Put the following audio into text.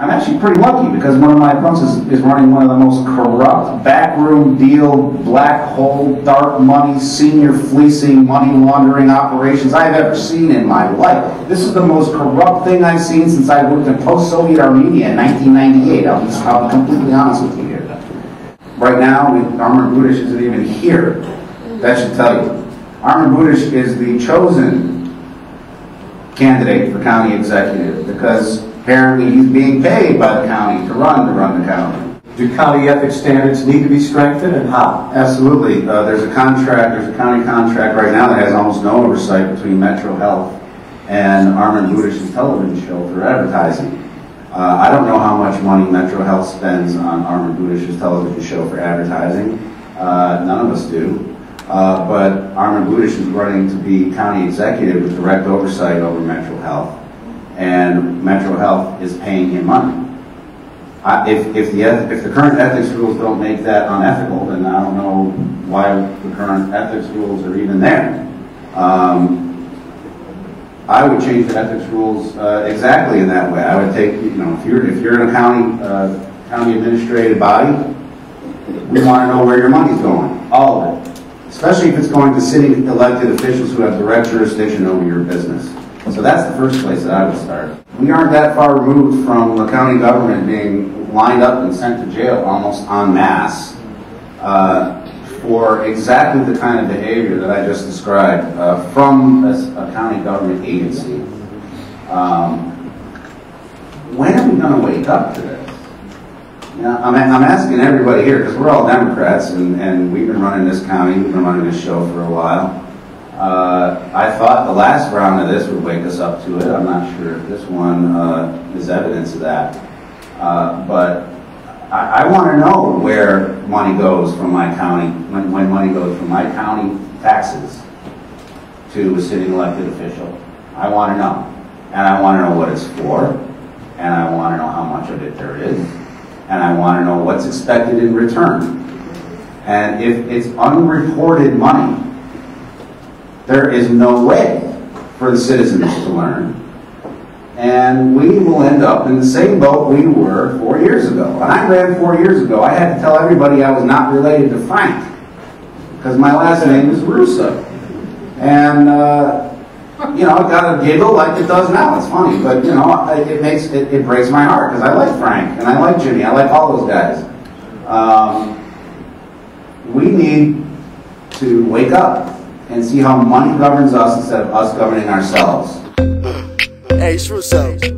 I'm actually pretty lucky because one of my opponents is, is running one of the most corrupt backroom deal, black hole, dark money, senior fleecing, money laundering operations I've ever seen in my life. This is the most corrupt thing I've seen since I worked in post-Soviet Armenia in 1998. I'll be, I'll be completely honest with you here. Right now, Armond Budish isn't even here. That should tell you. Armond Budish is the chosen candidate for county executive because apparently he's being paid by the county to run to run the county. Do county ethics standards need to be strengthened and how? Absolutely. Uh, there's a contract, there's a county contract right now that has almost no oversight between Metro Health and Armond Budish's television show for advertising. Uh, I don't know how much money Metro Health spends on Armond Budish's television show for advertising. Uh, none of us do. Uh, but Armond Budish is running to be county executive with direct oversight over Metro Health, and Metro Health is paying him money. I, if, if, the, if the current ethics rules don't make that unethical, then I don't know why the current ethics rules are even there. Um, I would change the ethics rules uh, exactly in that way. I would take, you know, if you're if you're in a county uh, county administrative body, we want to know where your money's going, all of it especially if it's going to city elected officials who have direct jurisdiction over your business. So that's the first place that I would start. We aren't that far removed from the county government being lined up and sent to jail almost en masse uh, for exactly the kind of behavior that I just described uh, from a, a, county government agency. Um, when are we going to wake up to this? Yeah, I'm, I'm asking everybody here, because we're all Democrats, and, and we've been running this county, we've been running this show for a while. Uh, I thought the last round of this would wake us up to it. I'm not sure if this one uh, is evidence of that. Uh, but I, I want to know where money goes from my county, when, when money goes from my county taxes to a sitting elected official. I want to know. And I want to know what it's for, and I want to know how much of it there is and I want to know what's expected in return. And if it's unreported money, there is no way for the citizens to learn. And we will end up in the same boat we were four years ago. When I ran four years ago, I had to tell everybody I was not related to Frank because my last name is Russo. And uh, you know, got a giggle like it does now. It's funny, but you know, it makes it, it breaks my heart because I like Frank and I like Jimmy. I like all those guys. Um, we need to wake up and see how money governs us instead of us governing ourselves. Hey, Russo.